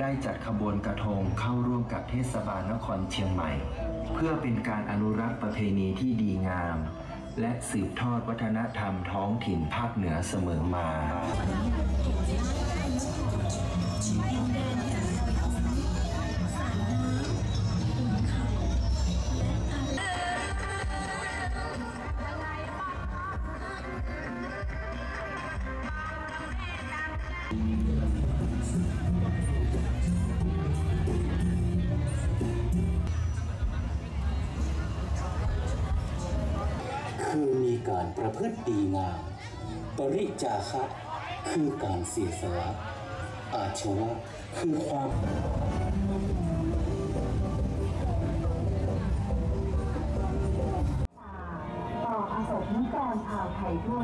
ได้จัดขบวนกระทงเข้าร่วมกับเทศบาลนครเชียงใหม่ เพื่อเป็นการอนุรักษ์ประเพณีที่ดีงาม และสืบทอดวัฒนธรรมท้องถิ่นภาคเหนือเสมอมา คือมีการประพฤติดีงาม ปริจาคะคือการเสียสละ อาชวะคือความต่ออาสมนิกรชาวไทยทั่ว